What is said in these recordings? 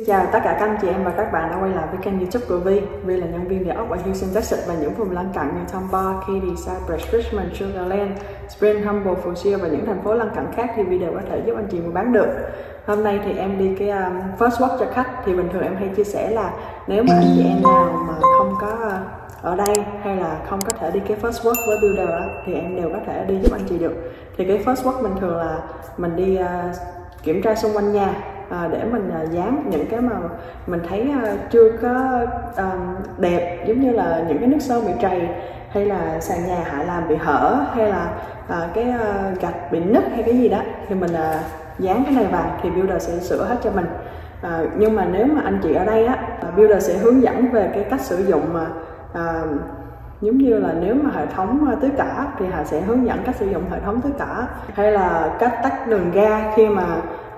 Xin chào tất cả các anh chị em và các bạn đã quay lại với kênh youtube của Vi. Vi là nhân viên địa ốc ở Houston, Texas và những vùng lân cận như Tampa, Katy, Cypress, Richmond, Sugar Land, Spring, Humboldt, Fusia và những thành phố lân cận khác thì Vi đều có thể giúp anh chị mua bán được. Hôm nay thì em đi cái um, first walk cho khách thì bình thường em hay chia sẻ là nếu mà anh chị em nào mà không có uh, ở đây hay là không có thể đi cái first walk với builder thì em đều có thể đi giúp anh chị được. Thì cái first walk bình thường là mình đi uh, kiểm tra xung quanh nhà à, để mình à, dán những cái mà mình thấy à, chưa có à, đẹp giống như là những cái nước sơn bị trầy hay là sàn nhà hạ làm bị hở hay là à, cái à, gạch bị nứt hay cái gì đó thì mình à, dán cái này vào thì builder sẽ sửa hết cho mình. À, nhưng mà nếu mà anh chị ở đây á builder sẽ hướng dẫn về cái cách sử dụng mà à, giống như là nếu mà hệ thống tưới tả thì họ sẽ hướng dẫn cách sử dụng hệ thống tưới tả hay là cách tắt đường ga khi mà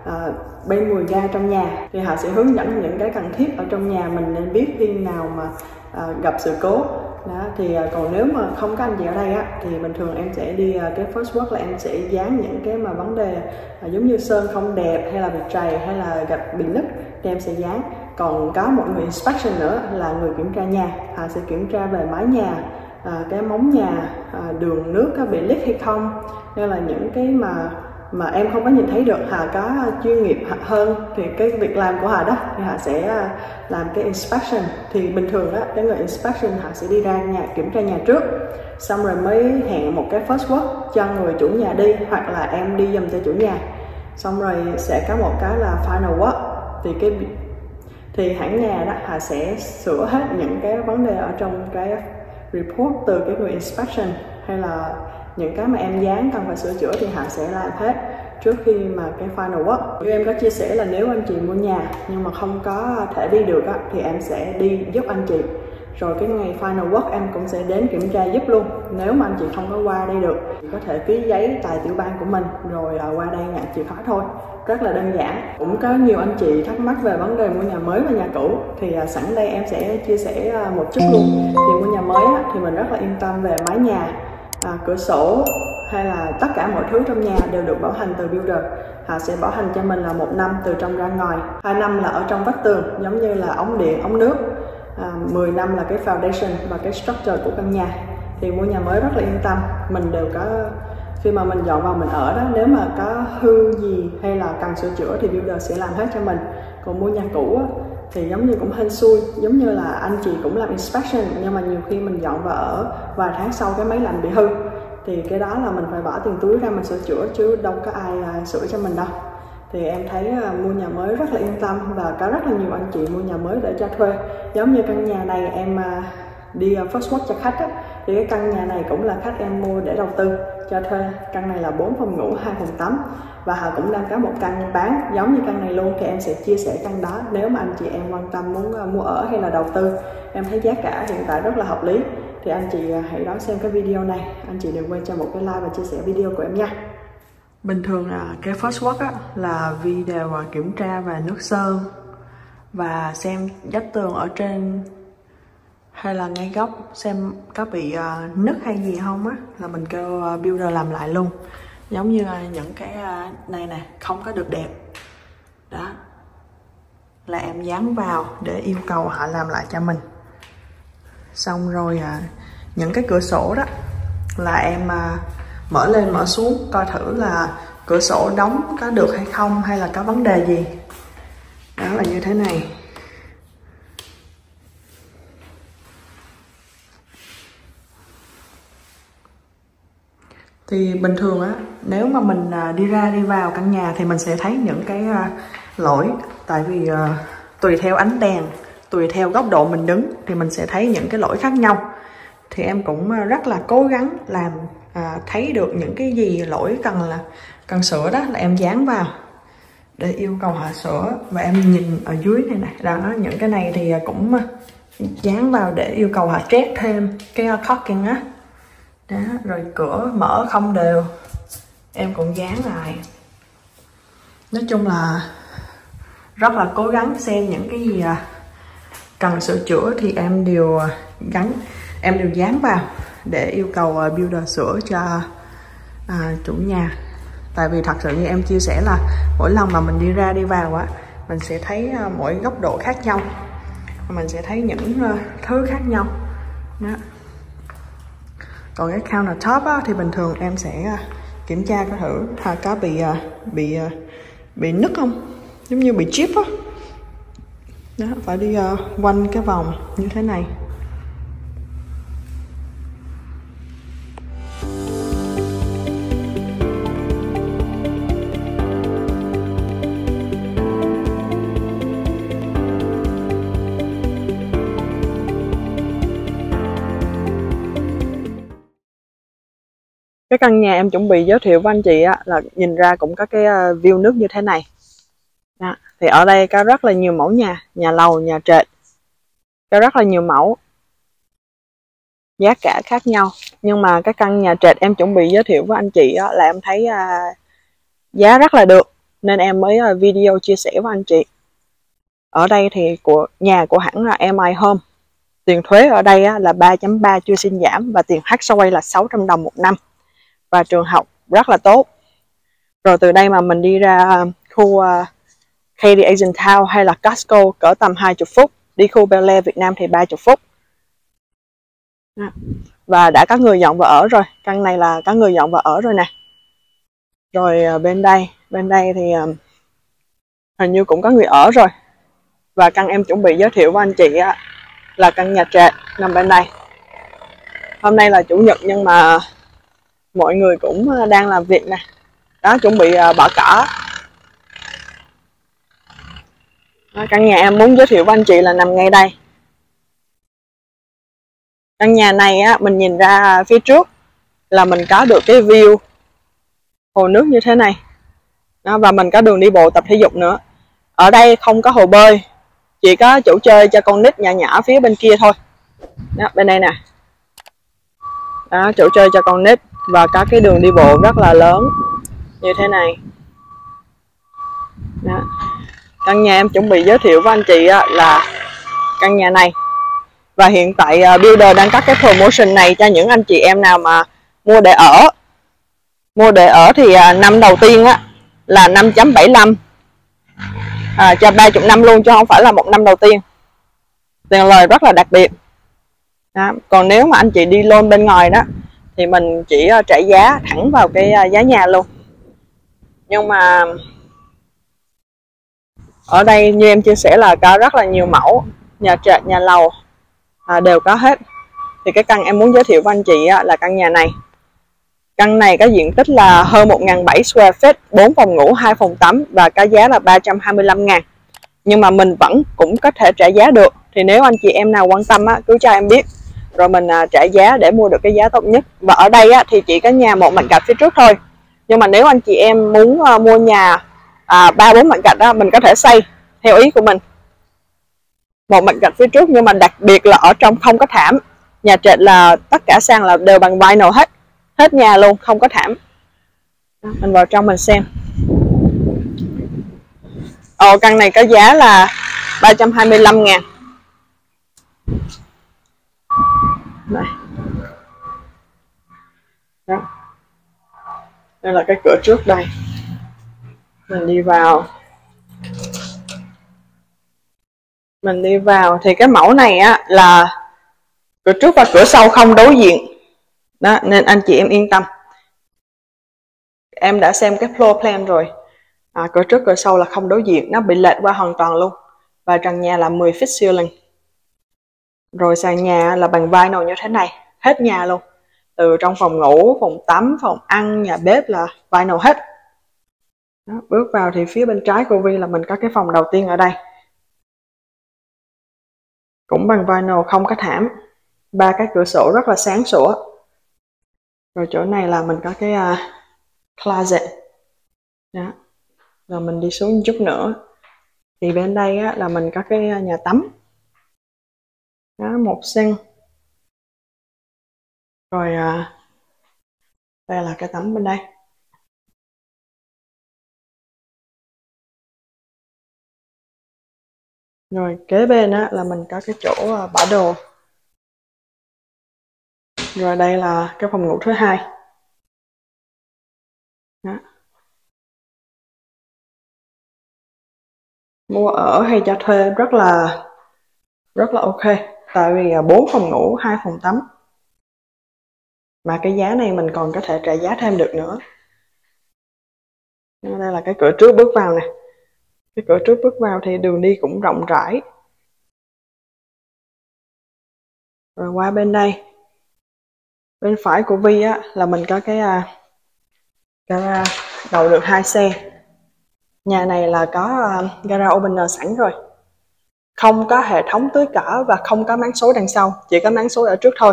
uh, bên mùi ga trong nhà. Thì họ sẽ hướng dẫn những cái cần thiết ở trong nhà mình nên biết khi nào mà uh, gặp sự cố. Đó thì uh, còn nếu mà không có anh chị ở đây á thì bình thường em sẽ đi uh, cái first work là em sẽ dán những cái mà vấn đề uh, giống như sơn không đẹp hay là bị trầy hay là gặp bị nứt thì em sẽ dán. Còn có một người inspection nữa là người kiểm tra nhà. Họ sẽ kiểm tra về mái nhà à, cái móng nhà à, đường nước có bị lít hay không. Hay là những cái mà mà em không có nhìn thấy được hà có chuyên nghiệp hơn thì cái việc làm của hà đó thì hà sẽ à, làm cái inspection. Thì bình thường đó cái người inspection hà sẽ đi ra nhà, kiểm tra nhà trước, xong rồi mới hẹn một cái first work cho người chủ nhà đi hoặc là em đi dùm cho chủ nhà. Xong rồi sẽ có một cái là final work. Thì cái thì hãng nhà đó, hà sẽ sửa hết những cái vấn đề ở trong cái report từ cái người inspection hay là những cái mà em dán cần phải sửa chữa thì họ sẽ làm hết trước khi mà cái final work. Như em có chia sẻ là nếu anh chị mua nhà nhưng mà không có thể đi được á, thì em sẽ đi giúp anh chị. Rồi cái ngày final work em cũng sẽ đến kiểm tra giúp luôn. Nếu mà anh chị không có qua đây được thì có thể ký giấy tài tiểu bang của mình rồi à, qua đây nhận chìa khóa thôi. Rất là đơn giản. Cũng có nhiều anh chị thắc mắc về vấn đề mua nhà mới và nhà cũ thì à, sẵn đây em sẽ chia sẻ à, một chút luôn. Thì mua nhà mới á, thì mình rất là yên tâm về mái nhà à, cửa sổ hay là tất cả mọi thứ trong nhà đều được bảo hành từ builder. Họ sẽ bảo hành cho mình là một năm từ trong ra ngoài. Hai năm là ở trong vách tường giống như là ống điện ống nước. À, 10 năm là cái foundation và cái structure của căn nhà. Thì mua nhà mới rất là yên tâm. Mình đều có khi mà mình dọn vào mình ở đó nếu mà có hư gì hay là cần sửa chữa thì builder sẽ làm hết cho mình. Còn mua nhà cũ á, thì giống như cũng hên xui giống như là anh chị cũng làm inspection nhưng mà nhiều khi mình dọn vào ở vài tháng sau cái máy lạnh bị hư. Thì cái đó là mình phải bỏ tiền túi ra mình sửa chữa chứ đâu có ai uh, sửa cho mình đâu. Thì em thấy uh, mua nhà mới rất là yên tâm và có rất là nhiều anh chị mua nhà mới để cho thuê. Giống như căn nhà này em uh, đi à, first watch cho khách á, thì cái căn nhà này cũng là khách em mua để đầu tư. Cho thuê căn này là 4 phòng ngủ hai phòng tắm và họ cũng đang có một căn bán giống như căn này luôn. Thì em sẽ chia sẻ căn đó nếu mà anh chị em quan tâm muốn à, mua ở hay là đầu tư. Em thấy giá cả hiện tại rất là hợp lý. Thì anh chị à, hãy đón xem cái video này. Anh chị đừng quên cho một cái like và chia sẻ video của em nha. Bình thường là cái first watch á, là video kiểm tra về nước sơn và xem vách tường ở trên hay là ngay góc xem có bị uh, nứt hay gì không á là mình kêu uh, builder làm lại luôn. Giống như uh, những cái uh, này nè không có được đẹp. Đó. Là em dán vào để yêu cầu họ làm lại cho mình. Xong rồi uh, những cái cửa sổ đó là em uh, mở lên mở xuống coi thử là cửa sổ đóng có được hay không hay là có vấn đề gì. Đó là như thế này. Thì bình thường á nếu mà mình à, đi ra đi vào căn nhà thì mình sẽ thấy những cái à, lỗi. Tại vì à, tùy theo ánh đèn tùy theo góc độ mình đứng thì mình sẽ thấy những cái lỗi khác nhau. Thì em cũng rất là cố gắng làm à, thấy được những cái gì lỗi cần là cần sửa đó là em dán vào để yêu cầu họ sửa. Và em nhìn ở dưới này này đó những cái này thì cũng dán vào để yêu cầu họ chép thêm cái caulking á đó rồi cửa mở không đều. Em cũng dán lại. Nói chung là rất là cố gắng xem những cái gì à, cần sửa chữa thì em đều à, gắn em đều dán vào để yêu cầu à, builder sửa cho à, chủ nhà. Tại vì thật sự như em chia sẻ là mỗi lần mà mình đi ra đi vào á mình sẽ thấy à, mỗi góc độ khác nhau. Mình sẽ thấy những thứ khác nhau. Đó còn cái countertop á, thì bình thường em sẽ à, kiểm tra có thử thà có bị à, bị à, bị nứt không? Giống như bị chip á. Đó phải đi uh, quanh cái vòng như thế này. Cái căn nhà em chuẩn bị giới thiệu với anh chị á là nhìn ra cũng có cái ờ, view nước như thế này. Đó. thì ở đây có rất là nhiều mẫu nhà nhà lầu nhà trệt. Có rất là nhiều mẫu. Giá cả khác nhau nhưng mà cái căn nhà trệt em chuẩn bị giới thiệu với anh chị á, là em thấy à, giá rất là được nên em mới ờ, video chia sẻ với anh chị. Ở đây thì của nhà của hãng là MI Home. Tiền thuế ở đây á, là 3.3 chưa xin giảm và tiền HSA là 600 đồng một năm và trường học rất là tốt. Rồi từ đây mà mình đi ra khu ờ, uh, KD Asian Town hay là Costco cỡ tầm 20 phút đi khu Bel Air Việt Nam thì 30 phút. Và đã có người dọn vào ở rồi căn này là có người dọn vào ở rồi nè. Rồi ờ, bên đây bên đây thì ờ, hình như cũng có người ở rồi. Và căn em chuẩn bị giới thiệu với anh chị là căn nhà trệt nằm bên đây. Hôm nay là chủ nhật nhưng mà mọi người cũng ờ, đang làm việc nè. Đó chuẩn bị ờ, bỏ cỏ. Đó, căn nhà em muốn giới thiệu với anh chị là nằm ngay đây. Căn nhà này á mình nhìn ra phía trước là mình có được cái view hồ nước như thế này. Đó, và mình có đường đi bộ tập thể dục nữa. Ở đây không có hồ bơi chỉ có chỗ chơi cho con nít nhỏ nhỏ phía bên kia thôi. Đó, bên đây nè. Đó chỗ chơi cho con nít và có cái đường đi bộ rất là lớn. Như thế này. Đó. căn nhà em chuẩn bị giới thiệu với anh chị là căn nhà này. Và hiện tại à, builder đang có cái promotion này cho những anh chị em nào mà mua để ở. Mua để ở thì à, năm đầu tiên á là 5.75 à, cho 30 năm luôn chứ không phải là một năm đầu tiên. Tiền lời rất là đặc biệt. Đó. còn nếu mà anh chị đi loan bên ngoài đó thì mình chỉ ờ, trả giá thẳng vào cái ờ, giá nhà luôn. Nhưng mà ở đây như em chia sẻ là có rất là nhiều mẫu nhà trệt nhà lầu à, đều có hết. Thì cái căn em muốn giới thiệu với anh chị á, là căn nhà này. Căn này có diện tích là hơn 1.700 square feet 4 phòng ngủ 2 phòng tắm và có giá là 325 ngàn. Nhưng mà mình vẫn cũng có thể trả giá được. Thì nếu anh chị em nào quan tâm á, cứ cho em biết rồi mình à, trả giá để mua được cái giá tốt nhất. Và ở đây á, thì chỉ có nhà một mảnh gạch phía trước thôi. Nhưng mà nếu anh chị em muốn à, mua nhà à, ba bốn mảnh gạch đó mình có thể xây theo ý của mình. Một mảnh gạch phía trước nhưng mà đặc biệt là ở trong không có thảm. Nhà trệt là tất cả sàn là đều bằng vinyl hết. Hết nhà luôn không có thảm. Mình vào trong mình xem. Ồ căn này có giá là 325 ngàn. Này. Đó. Đây là cái cửa trước đây. Mình đi vào. Mình đi vào thì cái mẫu này á là cửa trước và cửa sau không đối diện. Đó nên anh chị em yên tâm. Em đã xem cái floor plan rồi. À, cửa trước cửa sau là không đối diện. Nó bị lệch qua hoàn toàn luôn. Và trần nhà là 10 feet ceiling rồi sàn nhà là bằng vinyl như thế này? Hết nhà luôn. Từ trong phòng ngủ phòng tắm phòng ăn nhà bếp là vinyl hết. Đó, bước vào thì phía bên trái của Vi là mình có cái phòng đầu tiên ở đây. Cũng bằng vinyl không có thảm. Ba cái cửa sổ rất là sáng sủa. Rồi chỗ này là mình có cái uh, closet. Đó rồi mình đi xuống chút nữa. Thì bên đây á, là mình có cái à, nhà tắm đó, một xăng. Rồi à, đây là cái tấm bên đây. Rồi kế bên á, là mình có cái chỗ à, bả đồ. Rồi đây là cái phòng ngủ thứ hai. Đó. mua ở hay cho thuê rất là rất là ok tại vì à, bốn phòng ngủ hai phòng tắm. Mà cái giá này mình còn có thể trả giá thêm được nữa. Đây là cái cửa trước bước vào nè. Cái cửa trước bước vào thì đường đi cũng rộng rãi. Rồi qua bên đây. Bên phải của Vi á là mình có cái à, gara à, đầu được hai xe. Nhà này là có à, gara opener sẵn rồi không có hệ thống tưới cỏ và không có máng số đằng sau, chỉ có máng số ở trước thôi.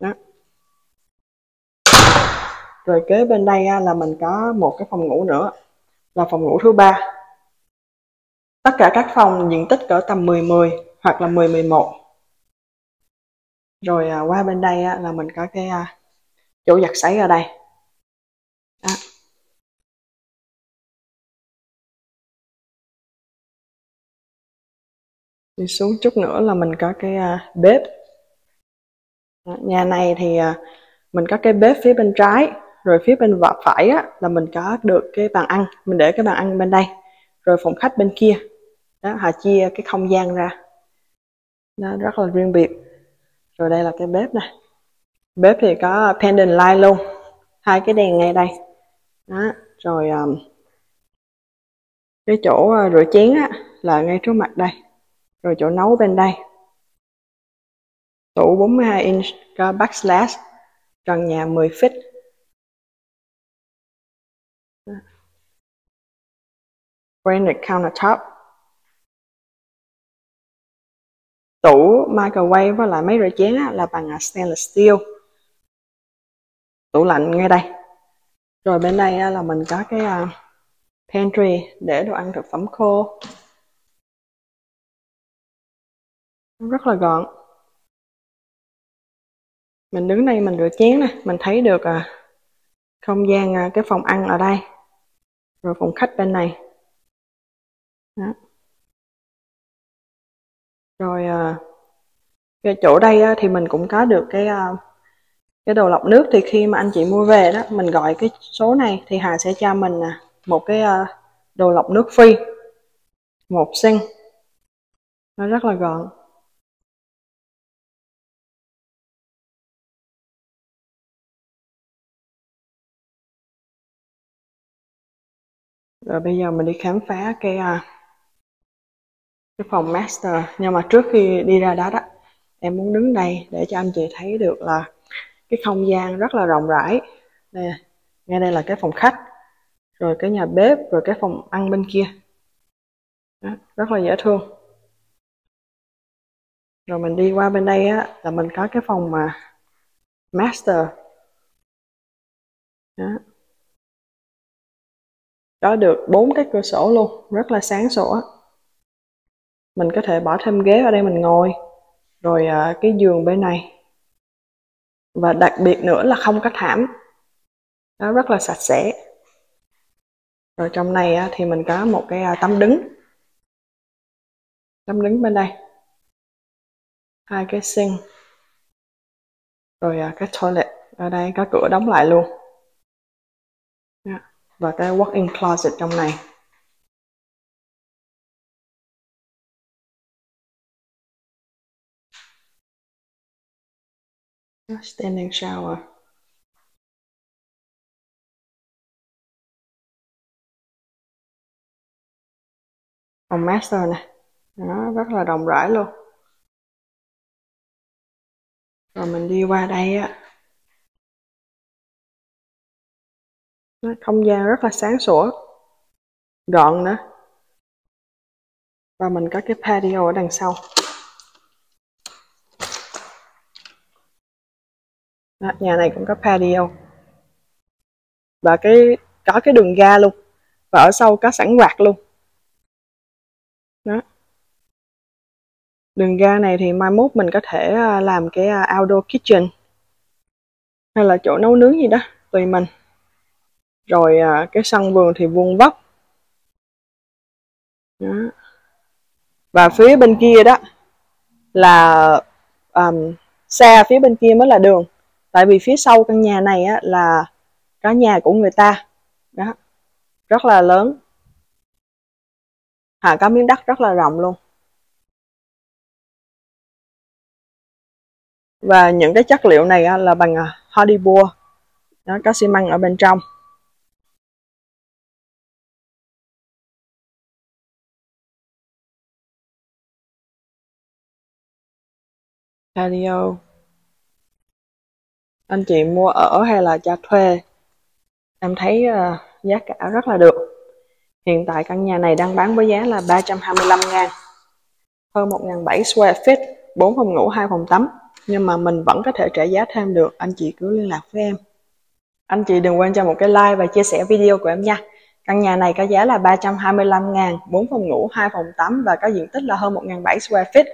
Đó. Rồi kế bên đây là mình có một cái phòng ngủ nữa, là phòng ngủ thứ ba. Tất cả các phòng diện tích cỡ tầm 10 10 hoặc là 10 11 rồi à, qua bên đây là mình có cái à, chỗ giặt sấy ở đây. Đi xuống chút nữa là mình có cái uh, bếp. Đó. nhà này thì à, mình có cái bếp phía bên trái rồi phía bên vợ phải á, là mình có được cái bàn ăn. Mình để cái bàn ăn bên đây rồi phòng khách bên kia. Đó họ chia cái không gian ra. Nó rất là riêng biệt. Rồi đây là cái bếp này bếp thì có pendant light luôn. Hai cái đèn ngay đây. Đó rồi um, cái chỗ rửa chén á, là ngay trước mặt đây rồi chỗ nấu bên đây. Tủ 42 inch, có backslash trần nhà 10 feet. Granite countertop. Tủ microwave với lại máy rửa chén là bằng à, stainless steel. Tủ lạnh ngay đây. Rồi bên đây là mình có cái à, pantry để đồ ăn thực phẩm khô. Rất là gọn. Mình đứng đây mình rửa chén nè mình thấy được à, không gian à, cái phòng ăn ở đây. Rồi phòng khách bên này. Đó. rồi à, cái chỗ đây á, thì mình cũng có được cái à, cái đồ lọc nước. Thì khi mà anh chị mua về đó mình gọi cái số này thì Hà sẽ cho mình à, một cái à, đồ lọc nước phi, một sen, nó rất là gọn. Rồi bây giờ mình đi khám phá cái à, cái phòng master. Nhưng mà trước khi đi ra đó đó em muốn đứng đây để cho anh chị thấy được là cái không gian rất là rộng rãi. Nè ngay đây là cái phòng khách rồi cái nhà bếp rồi cái phòng ăn bên kia. Đó, rất là dễ thương. Rồi mình đi qua bên đây á là mình có cái phòng mà master. Đó có được bốn cái cửa sổ luôn rất là sáng sủa. Mình có thể bỏ thêm ghế ở đây mình ngồi rồi à, cái giường bên này. Và đặc biệt nữa là không có thảm. Nó rất là sạch sẽ. Rồi trong này á, thì mình có một cái à, tấm đứng. Tấm đứng bên đây. Hai cái sink. Rồi à, cái toilet ở đây có cửa đóng lại luôn và cái walk-in closet trong này. Standing shower. Phòng master này nó rất là rộng rãi luôn. Rồi mình đi qua đây á. Đó, không gian rất là sáng sủa gọn nữa. Và mình có cái patio ở đằng sau. Đó, nhà này cũng có patio. Và cái có cái đường ga luôn. Và ở sau có sẵn quạt luôn. Đó. Đường ga này thì mai mốt mình có thể à, làm cái à, outdoor kitchen. Hay là chỗ nấu nướng gì đó tùy mình rồi à, cái sân vườn thì vuông vấp đó. và phía bên kia đó là um, xa phía bên kia mới là đường. Tại vì phía sau căn nhà này á, là có nhà của người ta. Đó. Rất là lớn. À, có miếng đất rất là rộng luôn. Và những cái chất liệu này là bằng à, hardy board nó có xi măng ở bên trong. Patio anh chị mua ở hay là cho thuê? Em thấy uh, giá cả rất là được. Hiện tại căn nhà này đang bán với giá là 325 ngàn. Hơn 1.700 square feet 4 phòng ngủ 2 phòng tắm. Nhưng mà mình vẫn có thể trả giá thêm được. Anh chị cứ liên lạc với em. Anh chị đừng quên cho một cái like và chia sẻ video của em nha. Căn nhà này có giá là 325 ngàn 4 phòng ngủ 2 phòng tắm và có diện tích là hơn 1.700 square feet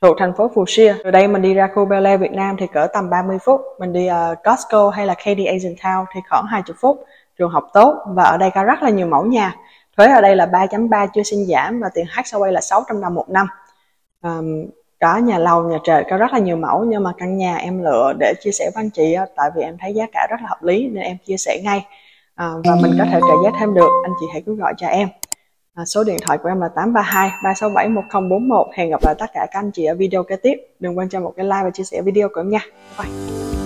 thuộc thành phố Phú Xia. Từ đây mình đi ra khu Bel Air Việt Nam thì cỡ tầm 30 phút. Mình đi uh, Costco hay là KD Asian Town thì khoảng 20 phút. Trường học tốt và ở đây có rất là nhiều mẫu nhà. Thuế ở đây là 3.3 chưa xin giảm và tiền HOA là 600 đồng một năm. Um, có nhà lầu, nhà trệt có rất là nhiều mẫu nhưng mà căn nhà em lựa để chia sẻ với anh chị tại vì em thấy giá cả rất là hợp lý nên em chia sẻ ngay. À, và mình có thể trợ giá thêm được, anh chị hãy cứ gọi cho em. À, số điện thoại của em là 832 367 1041. Hẹn gặp lại tất cả các anh chị ở video kế tiếp. Đừng quên cho một cái like và chia sẻ video của em nha. Bye.